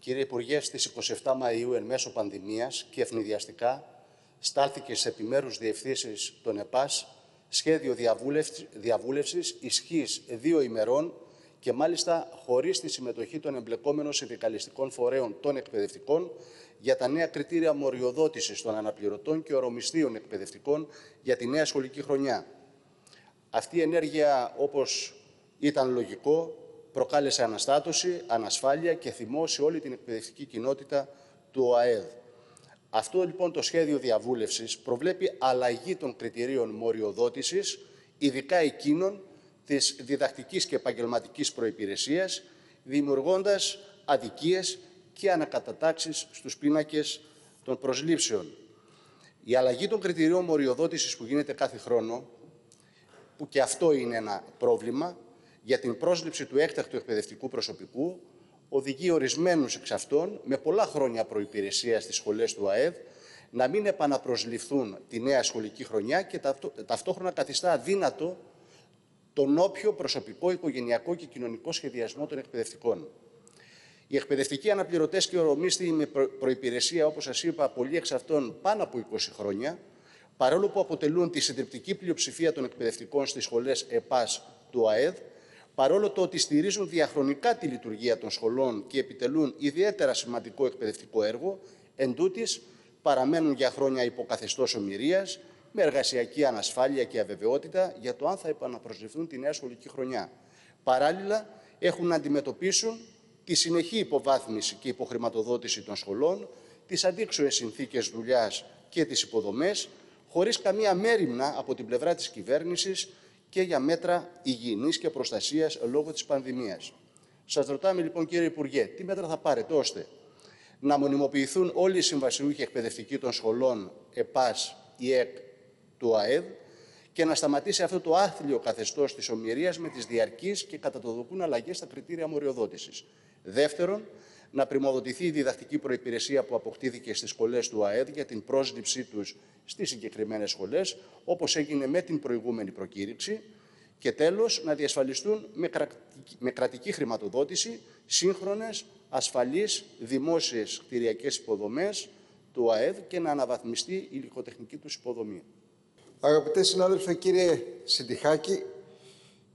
Κύριε Υπουργέ, στις 27 Μαΐου εν μέσω πανδημίας και ευνηδιαστικά στάλθηκε σε επιμέρους διευθύνσεις των ΕΠΑΣ σχέδιο διαβούλευσης ισχύς δύο ημερών και μάλιστα χωρίς τη συμμετοχή των εμπλεκόμενων συνδικαλιστικών φορέων των εκπαιδευτικών για τα νέα κριτήρια μοριοδότησης των αναπληρωτών και ορομιστίων εκπαιδευτικών για τη νέα σχολική χρονιά. Αυτή η ενέργεια, όπως ήταν λογικό, προκάλεσε αναστάτωση, ανασφάλεια και θυμό σε όλη την εκπαιδευτική κοινότητα του ΟΑΕΔ. Αυτό λοιπόν το σχέδιο διαβούλευσης προβλέπει αλλαγή των κριτηρίων μοριοδότησης, ειδικά εκείνων της διδακτικής και επαγγελματικής προϋπηρεσίας, δημιουργώντας αδικίες και ανακατατάξεις στους πίνακες των προσλήψεων. Η αλλαγή των κριτηρίων μοριοδότησης που γίνεται κάθε χρόνο, που και αυτό είναι ένα πρόβλημα, για την πρόσληψη του έκτακτου εκπαιδευτικού προσωπικού, οδηγεί ορισμένους εξ αυτών, με πολλά χρόνια προϋπηρεσία στις σχολές του ΑΕΔ, να μην επαναπροσληφθούν τη νέα σχολική χρονιά και ταυτόχρονα καθιστά αδύνατο τον όποιο προσωπικό, οικογενειακό και κοινωνικό σχεδιασμό των εκπαιδευτικών. Οι εκπαιδευτικοί αναπληρωτές και ορομίστοι με προπηρεσία, όπως σας είπα, πολλοί εξ αυτών πάνω από 20 χρόνια, παρόλο που αποτελούν τη συντριπτική πλειοψηφία των εκπαιδευτικών στις σχολές ΕΠΑΣ του ΑΕΔ, παρόλο το ότι στηρίζουν διαχρονικά τη λειτουργία των σχολών και επιτελούν ιδιαίτερα σημαντικό εκπαιδευτικό έργο, εν παραμένουν για χρόνια υποκαθεστώς ομοιρίας, με εργασιακή ανασφάλεια και αβεβαιότητα για το αν θα επαναπροσληφθούν τη νέα σχολική χρονιά. Παράλληλα, έχουν να αντιμετωπίσουν τη συνεχή υποβάθμιση και υποχρηματοδότηση των σχολών, τις αντίξωες συνθήκες δουλειάς και τις υποδομές, χωρίς καμία μέρημνα από την πλευρά της κυβέρνησης και για μέτρα υγιεινής και προστασίας λόγω της πανδημίας. Σας ρωτάμε λοιπόν κύριε Υπουργέ, τι μέτρα θα πάρετε ώστε να μονιμοποιηθούν όλοι οι συμβασιούχοι εκπαιδευτικοί των σχολών ΕΠΑΣ, ΙΕΚ του ΑΕΔ και να σταματήσει αυτό το άθλιο καθεστώς της ομοιρίας με τις διαρκείς και κατά το δοκούν αλλαγές στα κριτήρια μοριοδότηση. Δεύτερον, να πρημοδοτηθεί η διδακτική προπηρεσία που αποκτήθηκε στις σχολές του ΑΕΔ για την πρόσληψή τους στις συγκεκριμένες σχολές, όπως έγινε με την προηγούμενη προκήρυξη. Και τέλος, να διασφαλιστούν με κρατική, με κρατική χρηματοδότηση σύγχρονες, ασφαλείς δημόσιες κτηριακές υποδομές του ΑΕΔ και να αναβαθμιστεί η υλικοτεχνική τους υποδομή. Αγαπητέ συνάδελφε, κύριε Συντιχάκη,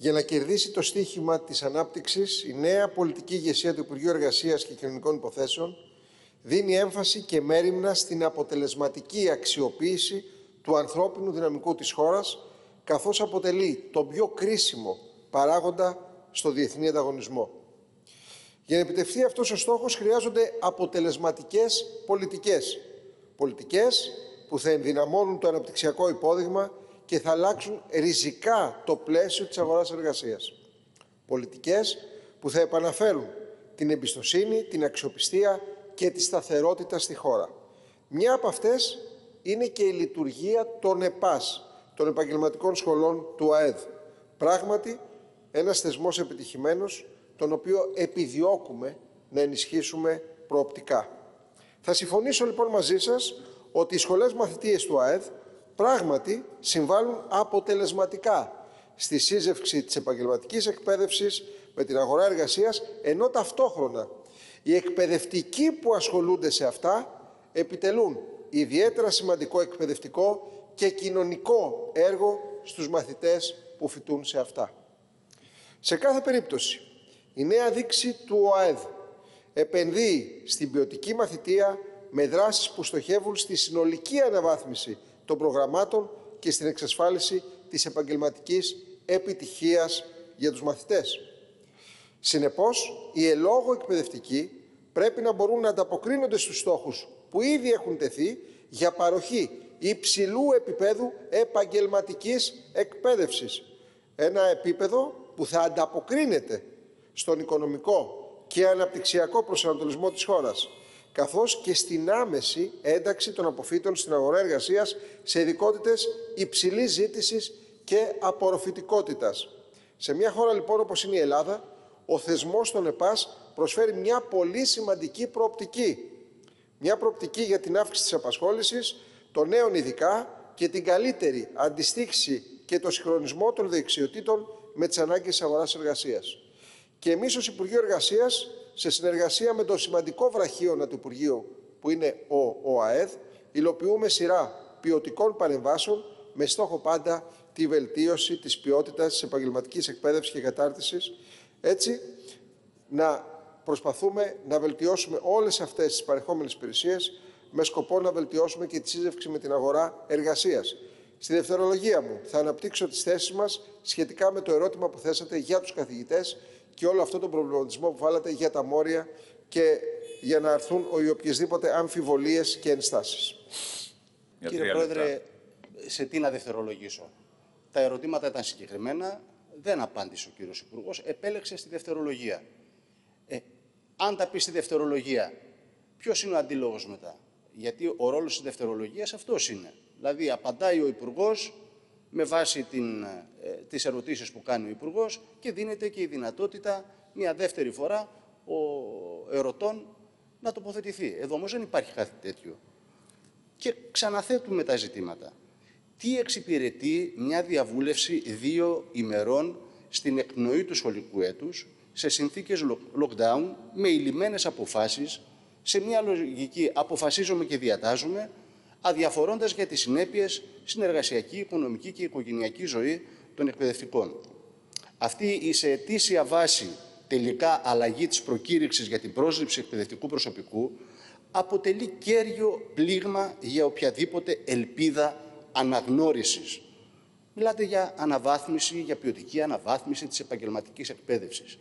για να κερδίσει το στίχημα της ανάπτυξης, η νέα πολιτική ηγεσία του Υπουργείου Εργασίας και Κοινωνικών Υποθέσεων δίνει έμφαση και μέρημνα στην αποτελεσματική αξιοποίηση του ανθρώπινου δυναμικού της χώρας, καθώς αποτελεί το πιο κρίσιμο παράγοντα στο διεθνή ανταγωνισμό. Για να επιτευχθεί αυτός ο στόχος χρειάζονται αποτελεσματικές πολιτικές. Πολιτικές που θα ενδυναμώνουν το αναπτυξιακό υπόδειγμα και θα αλλάξουν ριζικά το πλαίσιο της αγοράς εργασίας. Πολιτικές που θα επαναφέρουν την εμπιστοσύνη, την αξιοπιστία και τη σταθερότητα στη χώρα. Μια από αυτές είναι και η λειτουργία των ΕΠΑΣ, των επαγγελματικών σχολών του ΑΕΔ. Πράγματι, ένας θεσμός επιτυχημένος, τον οποίο επιδιώκουμε να ενισχύσουμε προοπτικά. Θα συμφωνήσω λοιπόν μαζί σας ότι οι σχολές μαθητείες του ΑΕΔ πράγματι συμβάλλουν αποτελεσματικά στη σύζευξη της επαγγελματικής εκπαίδευσης με την αγορά εργασίας, ενώ ταυτόχρονα οι εκπαιδευτικοί που ασχολούνται σε αυτά επιτελούν ιδιαίτερα σημαντικό εκπαιδευτικό και κοινωνικό έργο στους μαθητές που φοιτούν σε αυτά. Σε κάθε περίπτωση, η νέα δείξη του ΟΑΕΔ επενδύει στην ποιοτική μαθητεία με δράσεις που στοχεύουν στη συνολική αναβάθμιση των προγραμμάτων και στην εξασφάλιση της επαγγελματικής επιτυχίας για τους μαθητές. Συνεπώς, οι ελόγω εκπαιδευτικοί πρέπει να μπορούν να ανταποκρίνονται στους στόχους που ήδη έχουν τεθεί για παροχή υψηλού επίπεδου επαγγελματικής εκπαίδευσης. Ένα επίπεδο που θα ανταποκρίνεται στον οικονομικό και αναπτυξιακό προσανατολισμό της χώρας καθώς και στην άμεση ένταξη των αποφύτων στην αγορά εργασίας σε ειδικότητες υψηλής ζήτησης και απορροφητικότητας. Σε μια χώρα λοιπόν όπως είναι η Ελλάδα, ο θεσμός των ΕΠΑΣ προσφέρει μια πολύ σημαντική προοπτική. Μια προοπτική για την αύξηση της απασχόλησης, των νέων ειδικά και την καλύτερη αντιστοίχηση και το συγχρονισμό των δεξιοτήτων με τις ανάγκες της αγοράς εργασίας. Και εμείς ως Υπουργείο Εργασίας σε συνεργασία με το σημαντικό βραχίωνα του Υπουργείου που είναι ο ΟΑΕΔ, υλοποιούμε σειρά ποιοτικών παρεμβάσεων με στόχο πάντα τη βελτίωση της ποιότητας της επαγγελματικής εκπαίδευσης και κατάρτισης. Έτσι, να προσπαθούμε να βελτιώσουμε όλες αυτές τις παρεχόμενες υπηρεσίες με σκοπό να βελτιώσουμε και τη σύζευξη με την αγορά εργασίας. Στη δευτερολογία μου θα αναπτύξω τις θέσεις μας σχετικά με το ερώτημα που θέσατε για τους καθηγητές και όλο αυτό τον προβληματισμό που βάλατε για τα μόρια και για να έρθουν οι οποιασδήποτε αμφιβολίες και ενστάσεις. Κύριε Πρόεδρε, σε τι να δευτερολογήσω. Τα ερωτήματα ήταν συγκεκριμένα, δεν απάντησε ο κύριος Υπουργός, επέλεξε στη δευτερολογία. Ε, αν τα πεις στη δευτερολογία, ποιος είναι ο αντίλογος μετά; Γιατί ο ρόλος της δευτερολογίας αυτός είναι. Δηλαδή απαντάει ο Υπουργός με βάση την, ε, τις ερωτήσεις που κάνει ο Υπουργός και δίνεται και η δυνατότητα μια δεύτερη φορά ο ερωτών να τοποθετηθεί. Εδώ όμως δεν υπάρχει κάτι τέτοιο. Και ξαναθέτουμε τα ζητήματα. Τι εξυπηρετεί μια διαβούλευση δύο ημερών στην εκπνοή του σχολικού έτους σε συνθήκες lockdown με ηλυμένες αποφάσεις σε μια λογική αποφασίζουμε και διατάζουμε αδιαφορώντας για τις συνέπειες στην εργασιακή, οικονομική και οικογενειακή ζωή των εκπαιδευτικών. Αυτή η σε αιτήσια βάση τελικά αλλαγή της προκήρυξης για την πρόσληψη εκπαιδευτικού προσωπικού αποτελεί κέριο πλήγμα για οποιαδήποτε ελπίδα αναγνώρισης. Μιλάτε για αναβάθμιση, για ποιοτική αναβάθμιση της επαγγελματικής εκπαίδευσης.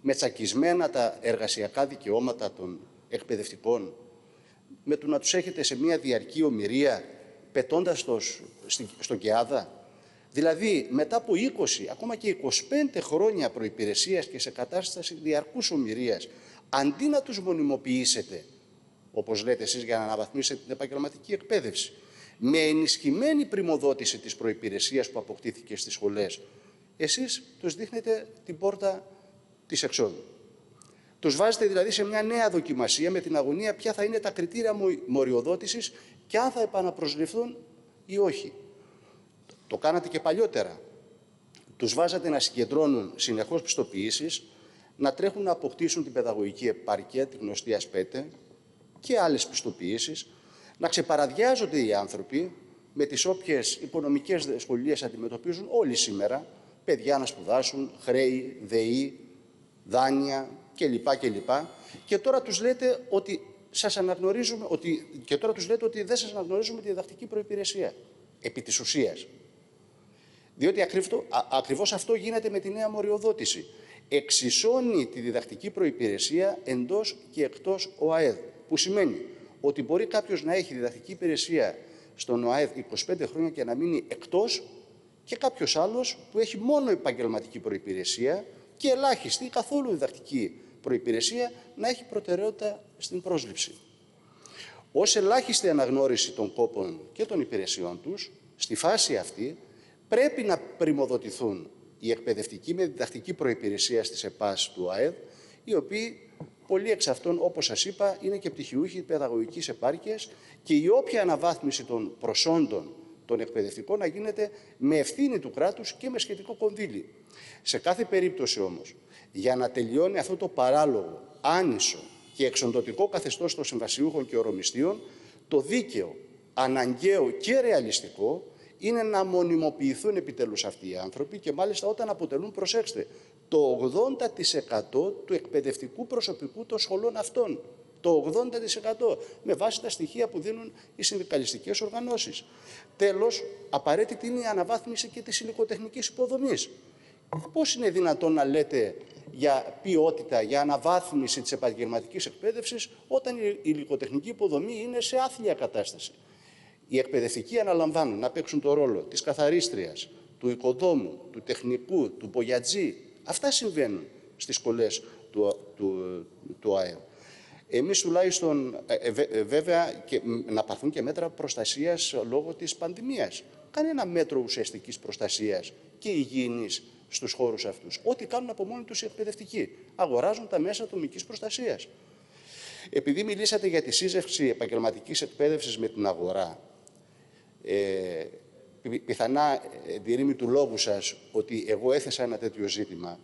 Με τσακισμένα τα εργασιακά δικαιώματα των εκπαιδευτικών, με το να τους έχετε σε μια διαρκή ομοιρία πετώντας το στον ΚΕΑΔΑ. Δηλαδή, μετά από 20, ακόμα και 25 χρόνια προϋπηρεσίας και σε κατάσταση διαρκούς ομοιρίας, αντί να τους μονιμοποιήσετε, όπως λέτε εσείς, για να αναβαθμίσετε την επαγγελματική εκπαίδευση, με ενισχυμένη πρημοδότηση της προϋπηρεσίας που αποκτήθηκε στις σχολές, εσείς τους δείχνετε την πόρτα της εξόδου. Τους βάζετε δηλαδή σε μια νέα δοκιμασία με την αγωνία ποια θα είναι τα κριτήρια μοριοδότησης και αν θα επαναπροσληφθούν ή όχι. Το κάνατε και παλιότερα. Τους βάζατε να συγκεντρώνουν συνεχώς πιστοποιήσεις, να τρέχουν να αποκτήσουν την παιδαγωγική επάρκεια, τη γνωστή ασπέτε και άλλες πιστοποιήσεις, να ξεπαραδιάζονται οι άνθρωποι με τις όποιες οικονομικές δυσκολίες αντιμετωπίζουν όλοι σήμερα, παιδιά να σπουδάσουν, χρέη, δεή, δάνεια κλπ. κλπ. Και τώρα τους λέτε ότι σας αναγνωρίζουμε, ότι, και τώρα τους λέτε ότι δεν σας αναγνωρίζουμε τη διδακτική προϋπηρεσία, επί της ουσίας. Διότι ακριβώς αυτό γίνεται με τη νέα μοριοδότηση. Εξισώνει τη διδακτική προϋπηρεσία εντός και εκτός ΟΑΕΔ, που σημαίνει ότι μπορεί κάποιος να έχει διδακτική υπηρεσία στον ΟΑΕΔ 25 χρόνια και να μείνει εκτός και κάποιος άλλος που έχει μόνο επαγγελματική προϋπηρεσία και ελάχιστη καθόλου διδακτική προϋπηρεσία να έχει προτεραιότητα στην πρόσληψη. Ως ελάχιστη αναγνώριση των κόπων και των υπηρεσιών τους, στη φάση αυτή πρέπει να πρημοδοτηθούν οι εκπαιδευτικοί με διδακτική προϋπηρεσία στις ΕΠΑΣ του ΑΕΔ, οι οποίοι πολλοί εξ αυτών, όπως σας είπα, είναι και πτυχιούχοι παιδαγωγικής επάρκειας και η όποια αναβάθμιση των προσόντων των εκπαιδευτικών να γίνεται με ευθύνη του κράτους και με σχετικό κονδύλι. Σε κάθε περίπτωση όμως, για να τελειώνει αυτό το παράλογο, άνισο και εξοντοτικό καθεστώς των συμβασιούχων και ορομιστίων, το δίκαιο, αναγκαίο και ρεαλιστικό είναι να μονιμοποιηθούν επιτέλους αυτοί οι άνθρωποι και μάλιστα όταν αποτελούν, προσέξτε, το 80% του εκπαιδευτικού προσωπικού των σχολών αυτών. Το 80% με βάση τα στοιχεία που δίνουν οι συνδικαλιστικές οργανώσεις. Τέλος, απαραίτητη είναι η αναβάθμιση και της υλικοτεχνικής υποδομής. Πώς είναι δυνατόν να λέτε για ποιότητα, για αναβάθμιση της επαγγελματικής εκπαίδευσης όταν η υλικοτεχνική υποδομή είναι σε άθλια κατάσταση; Οι εκπαιδευτικοί αναλαμβάνουν να παίξουν το ρόλο της καθαρίστριας, του οικοδόμου, του τεχνικού, του μπογιατζή. Αυτά συμβαίνουν στις σχολές του, του, του ΑΕΟ. Εμείς τουλάχιστον, ε, ε, ε, βέβαια, και, να παθούν και μέτρα προστασίας λόγω της πανδημίας. Κανένα μέτρο ουσιαστικής προστασίας και υγιεινής στους χώρους αυτούς. Ό,τι κάνουν από μόνοι τους οι εκπαιδευτικοί. Αγοράζουν τα μέσα ατομικής προστασίας. Επειδή μιλήσατε για τη σύζευξη επαγγελματικής εκπαίδευσης με την αγορά, ε, πιθανά τη του λόγου σας ότι εγώ έθεσα ένα τέτοιο ζήτημα,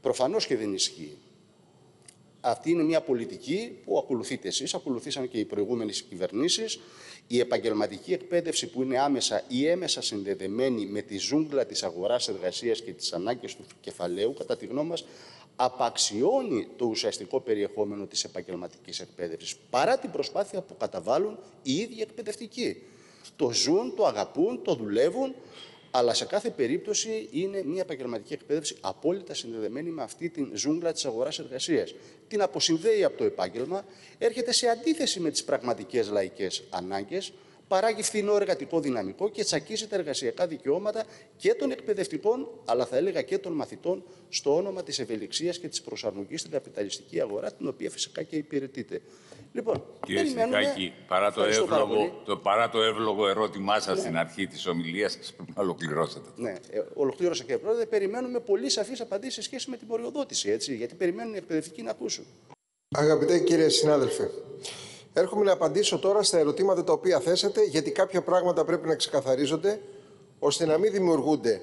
προφανώς και δεν ισχύει. Αυτή είναι μια πολιτική που ακολουθείτε εσείς, ακολουθήσαν και οι προηγούμενες κυβερνήσεις. Η επαγγελματική εκπαίδευση που είναι άμεσα ή έμεσα συνδεδεμένη με τη ζούγκλα της αγοράς εργασίας και τις ανάγκες του κεφαλαίου, κατά τη γνώμη μας, απαξιώνει το ουσιαστικό περιεχόμενο της επαγγελματικής εκπαίδευσης, παρά την προσπάθεια που καταβάλουν οι ίδιοι εκπαιδευτικοί. Το ζουν, το αγαπούν, το δουλεύουν, αλλά σε κάθε περίπτωση είναι μια επαγγελματική εκπαίδευση απόλυτα συνδεδεμένη με αυτή την ζούγκλα της αγορά-εργασία. Την αποσυνδέει από το επάγγελμα, έρχεται σε αντίθεση με τις πραγματικές λαϊκές ανάγκες, παράγει φθηνό εργατικό δυναμικό και τσακίζει τα εργασιακά δικαιώματα και των εκπαιδευτικών, αλλά θα έλεγα και των μαθητών, στο όνομα της ευελιξίας και της προσαρμογής στην καπιταλιστική αγορά, την οποία φυσικά και υπηρετείται. Λοιπόν, Κύριε Συνδικάκη, παρά το, εύλογο, το, παρά το εύλογο ερώτημά σας ναι. στην αρχή της ομιλίας σας, πρέπει να ολοκληρώσετε. Ναι, ε, ολοκλήρωσα και πρόεδρε. Περιμένουμε πολύ σαφείς απαντήσεις σε σχέση με την προϊοδότηση, έτσι, γιατί περιμένουν οι εκπαιδευτικοί να ακούσουν. Αγαπητέ κύριε συνάδελφε, έρχομαι να απαντήσω τώρα στα ερωτήματα τα οποία θέσατε, γιατί κάποια πράγματα πρέπει να ξεκαθαρίζονται, ώστε να μην δημιουργούνται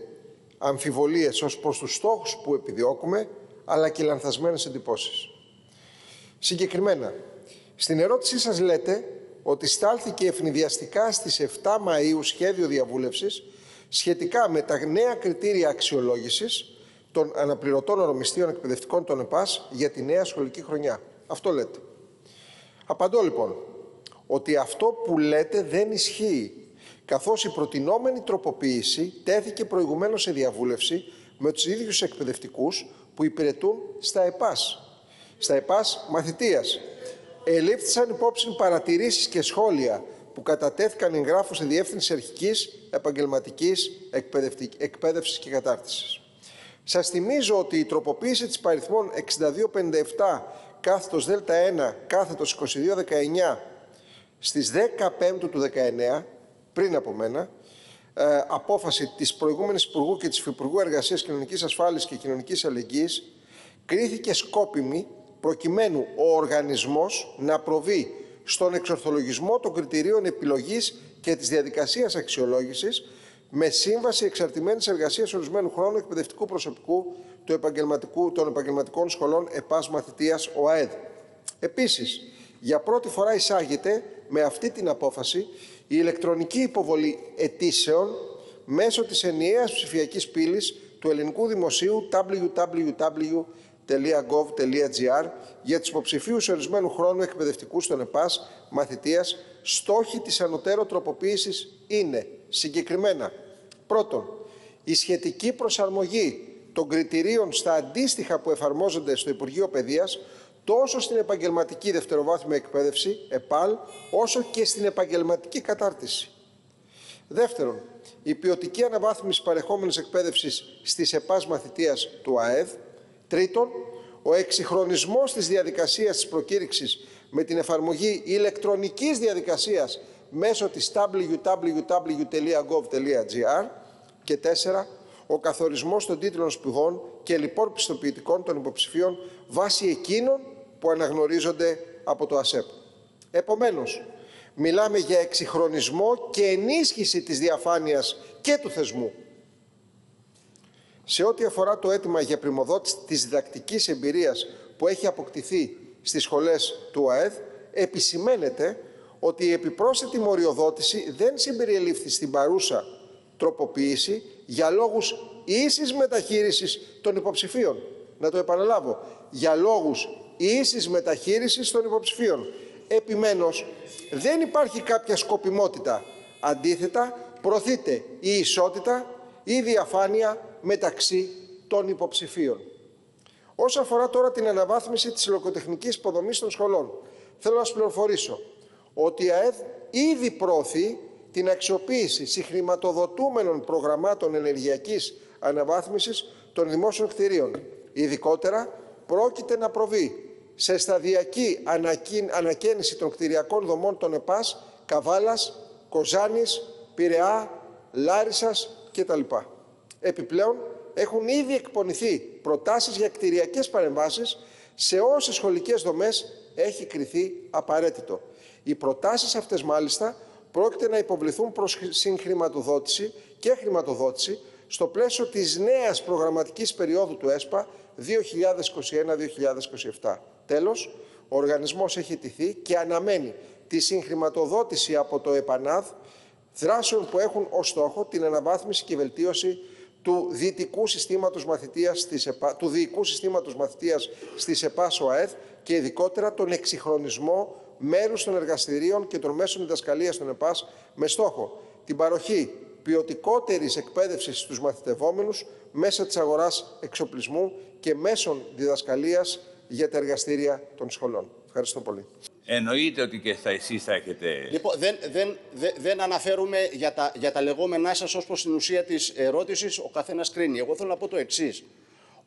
αμφιβολίες ως προς τους στόχους που επιδιώκουμε, αλλά και λανθασμένες εντυπώσεις. Συγκεκριμένα, στην ερώτησή σας λέτε ότι στάλθηκε ευνηδιαστικά στις 7 Μαΐου σχέδιο διαβούλευσης σχετικά με τα νέα κριτήρια αξιολόγησης των αναπληρωτών ορομιστίων εκπαιδευτικών των ΕΠΑΣ για τη νέα σχολική χρονιά. Αυτό λέτε. Απαντώ λοιπόν ότι αυτό που λέτε δεν ισχύει καθώς η προτινόμενη τροποποίηση τέθηκε προηγουμένως σε διαβούλευση με τους ίδιους εκπαιδευτικούς που υπηρετούν στα ΕΠΑΣ. Στα ΕΠΑΣ μαθητείας, ελήφθησαν υπόψη παρατηρήσεις και σχόλια που κατατέθηκαν εγγράφου σε Διεύθυνση Αρχικής Επαγγελματικής Εκπαίδευσης και Κατάρτισης. Σας θυμίζω ότι η τροποποίηση της παριθμών 6257 κάθετος ΔΕΛΤΑ 1 κάθετος 2219 στις 15 του 19, πριν από μένα, ε, απόφαση της προηγούμενης Υπουργού και της Υφυπουργού Εργασίας Κοινωνικής Ασφάλισης και Κοινωνικής Αλληλεγγύης κρίθηκε σκόπιμη προκειμένου ο οργανισμός να προβεί στον εξορθολογισμό των κριτηρίων επιλογής και της διαδικασίας αξιολόγησης με σύμβαση εξαρτημένης εργασίας ορισμένου χρόνου εκπαιδευτικού προσωπικού του επαγγελματικού, των επαγγελματικών σχολών ΕΠΑΣ Μαθητείας ΟΑΕΔ. Επίσης, για πρώτη φορά εισάγεται με αυτή την απόφαση η ηλεκτρονική υποβολή αιτήσεων μέσω της ενιαίας ψηφιακής πύλης του ελληνικού δημοσίου www gov.gr για τους υποψηφίους ορισμένου χρόνου εκπαιδευτικούς στον ΕΠΑΣ μαθητείας στόχοι της ανωτέρω τροποποίησης είναι συγκεκριμένα πρώτον η σχετική προσαρμογή των κριτηρίων στα αντίστοιχα που εφαρμόζονται στο Υπουργείο Παιδείας τόσο στην επαγγελματική δευτεροβάθμια εκπαίδευση, ΕΠΑΛ, όσο και στην επαγγελματική κατάρτιση. Δεύτερον, η ποιοτική αναβάθμιση παρεχόμενης εκπαίδευσης στις ΕΠΑΣ μαθητείας του ΑΕΔ, Τρίτον, ο εξυγχρονισμός της διαδικασίας της προκήρυξης με την εφαρμογή ηλεκτρονικής διαδικασίας μέσω της www.gov.gr και τέσσερα, ο καθορισμός των τίτλων σπουδών και λοιπόν πιστοποιητικών των υποψηφίων βάσει εκείνων που αναγνωρίζονται από το ΑΣΕΠ. Επομένως, μιλάμε για εξυγχρονισμό και ενίσχυση της διαφάνειας και του θεσμού σε ό,τι αφορά το αίτημα για πρημοδότηση της διδακτικής εμπειρίας που έχει αποκτηθεί στις σχολές του ΑΕΔ, επισημαίνεται ότι η επιπρόσθετη μοριοδότηση δεν συμπεριελήφθη στην παρούσα τροποποίηση για λόγους ίσης μεταχείρισης των υποψηφίων. Να το επαναλάβω. Για λόγους ίσης μεταχείρισης των υποψηφίων. Επιμένως, δεν υπάρχει κάποια σκοπιμότητα. Αντίθετα, προωθείται η ισότητα, η διαφάνεια μεταξύ των υποψηφίων. Όσο αφορά τώρα την αναβάθμιση της λογοτεχνικής υποδομής των σχολών, θέλω να σας πληροφορήσω ότι η ΑΕΔ ήδη προωθεί την αξιοποίηση συγχρηματοδοτούμενων προγραμμάτων ενεργειακής αναβάθμισης των δημόσιων κτηρίων. Ειδικότερα, πρόκειται να προβεί σε σταδιακή ανακαίνιση των κτηριακών δομών των ΕΠΑΣ, Καβάλας, Κοζάνης, Πειραιά, Λάρισας κτλ. Επιπλέον, έχουν ήδη εκπονηθεί προτάσεις για κτηριακές παρεμβάσεις σε όσες σχολικές δομές έχει κριθεί απαραίτητο. Οι προτάσεις αυτές μάλιστα πρόκειται να υποβληθούν προς συγχρηματοδότηση και χρηματοδότηση στο πλαίσιο της νέας προγραμματικής περίοδου του ΕΣΠΑ 2021-2027. Τέλος, ο οργανισμός έχει τηθεί και αναμένει τη συγχρηματοδότηση από το ΕΠΑΝΑΔ δράσεων που έχουν ως στόχο την αναβάθμιση και βελτίωση του διοικητικού συστήματος μαθητείας της ΕΠΑ, του διοικού συστήματος μαθητείας στις ΕΠΑΣ ΟΑΕΔ και ειδικότερα τον εξυγχρονισμό μέρους των εργαστηρίων και των μέσων διδασκαλίας των ΕΠΑΣ με στόχο την παροχή ποιοτικότερης εκπαίδευσης στους μαθητευόμενους μέσα της αγοράς εξοπλισμού και μέσων διδασκαλίας για τα εργαστήρια των σχολών. Ευχαριστώ πολύ. Εννοείται ότι και θα εσείς θα έχετε... Λοιπόν, δεν, δεν, δεν, δεν αναφέρουμε για τα, για τα λεγόμενά σας ως προς την ουσία της ερώτησης, ο καθένας κρίνει. Εγώ θέλω να πω το εξής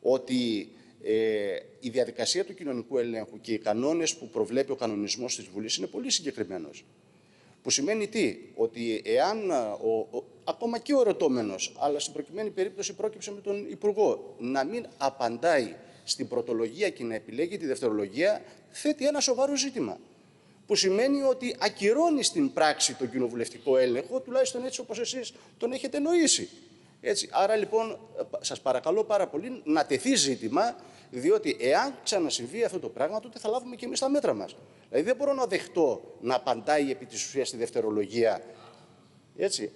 ότι ε, η διαδικασία του κοινωνικού ελέγχου και οι κανόνες που προβλέπει ο κανονισμός της Βουλής είναι πολύ συγκεκριμένος. Που σημαίνει τι, ότι εάν ο, ακόμα και ο ερωτώμενος, αλλά στην προκειμένη περίπτωση πρόκειψε με τον Υπουργό, να μην απαντάει στην πρωτολογία και να επιλέγει τη δευτερολογία, θέτει ένα σοβαρό ζήτημα. Που σημαίνει ότι ακυρώνει στην πράξη τον κοινοβουλευτικό έλεγχο, τουλάχιστον έτσι όπως εσείς τον έχετε νοήσει. Έτσι. Άρα λοιπόν, σας παρακαλώ πάρα πολύ να τεθεί ζήτημα, διότι εάν ξανασυμβεί αυτό το πράγμα, τότε θα λάβουμε και εμείς τα μέτρα μας. Δηλαδή δεν μπορώ να δεχτώ να απαντάει επί της ουσίας στη δευτερολογία. Έτσι.